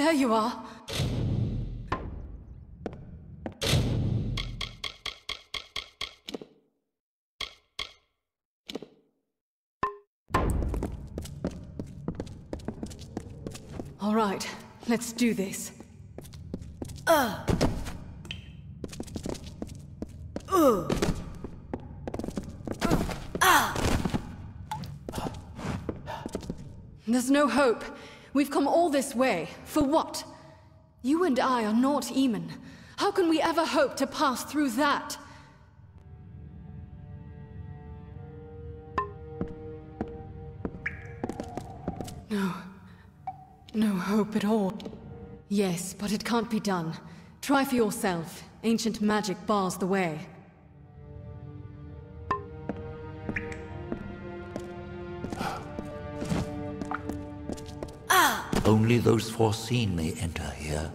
There you are. All right, let's do this. There's no hope. We've come all this way. For what? You and I are not Eamon. How can we ever hope to pass through that? No. No hope at all. Yes, but it can't be done. Try for yourself. Ancient magic bars the way. Only those foreseen may enter here.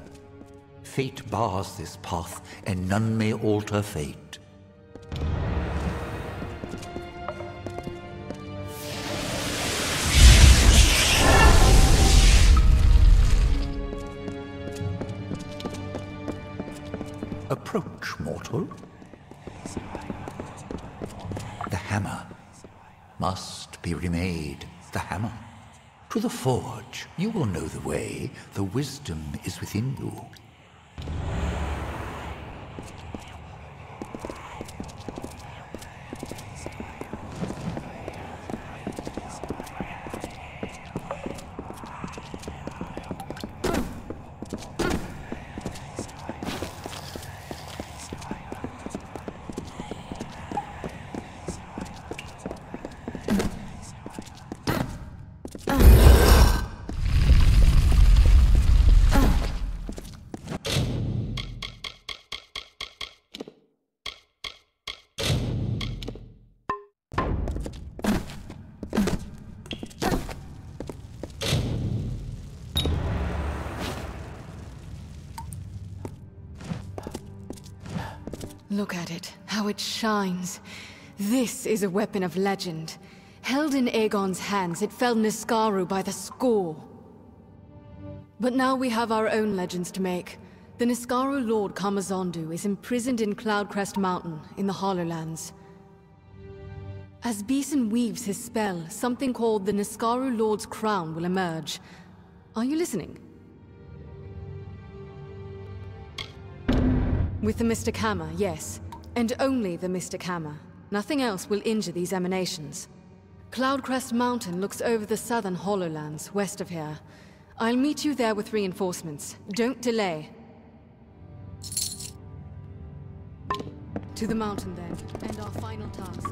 Fate bars this path, and none may alter fate. Approach, mortal. The hammer must be remade. The hammer. To the forge. You will know the way. The wisdom is within you. Look at it, how it shines. This is a weapon of legend. Held in Aegon's hands, it fell Niskaru by the score. But now we have our own legends to make. The Niskaru Lord Kamazondu is imprisoned in Cloudcrest Mountain, in the Hollowlands. As Beeson weaves his spell, something called the Niskaru Lord's Crown will emerge. Are you listening? With the Mystic Hammer, yes. And only the Mystic Hammer. Nothing else will injure these emanations. Cloudcrest Mountain looks over the southern Hollowlands, west of here. I'll meet you there with reinforcements. Don't delay. To the mountain then, and our final task.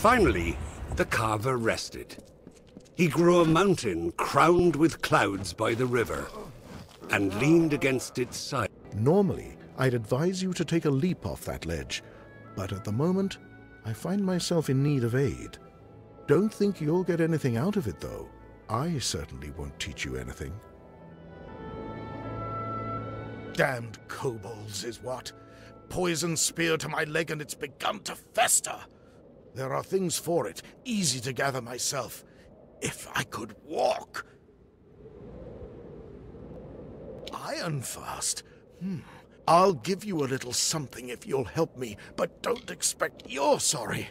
Finally, the carver rested. He grew a mountain crowned with clouds by the river, and leaned against its side. Normally, I'd advise you to take a leap off that ledge, but at the moment, I find myself in need of aid. Don't think you'll get anything out of it, though. I certainly won't teach you anything. Damned kobolds is what. Poison spear to my leg and it's begun to fester. There are things for it, easy to gather myself. If I could walk. Ironfast? Hmm. I'll give you a little something if you'll help me, but don't expect you're sorry.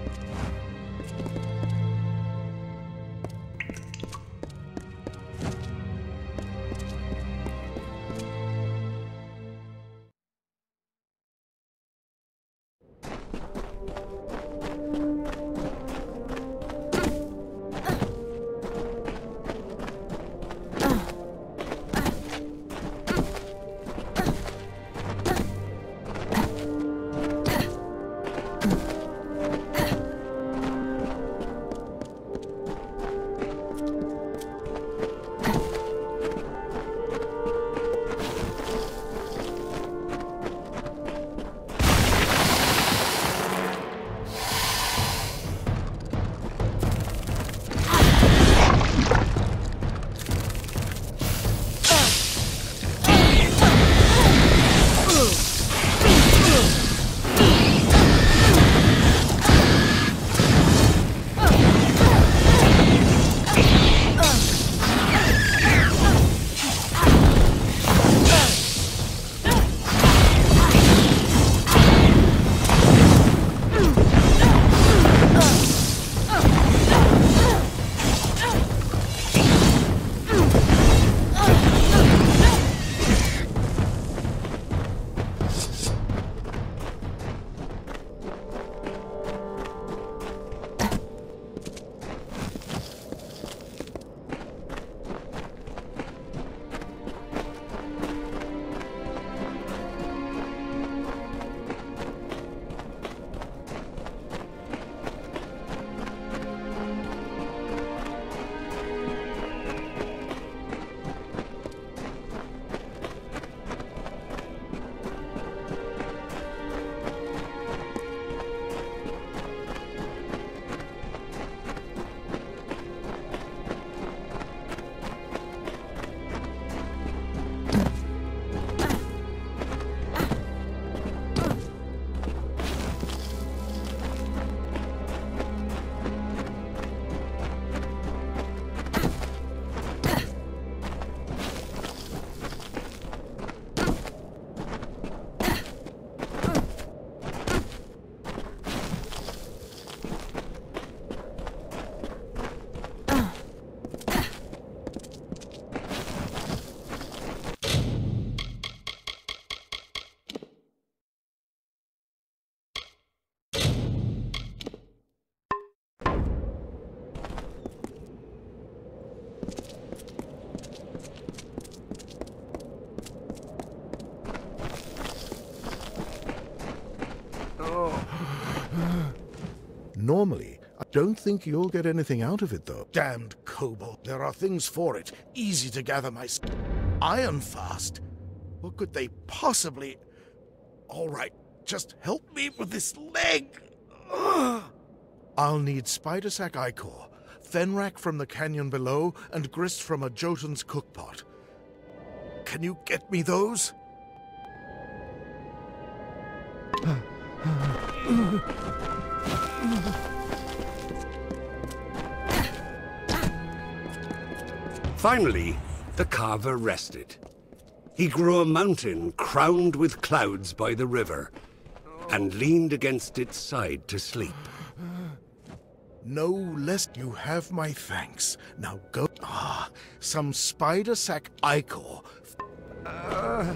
Normally, I don't think you'll get anything out of it, though. Damned kobold. There are things for it. Easy to gather my... Iron fast. What could they possibly... All right, just help me with this leg. Ugh. I'll need Spidersack Ichor, Fenrak from the canyon below, and grist from a Jotun's cookpot. Can you get me those? Finally, the carver rested. He grew a mountain crowned with clouds by the river, and leaned against its side to sleep. No less you have my thanks. Now go. Ah, some Spidersack Ichor. Uh,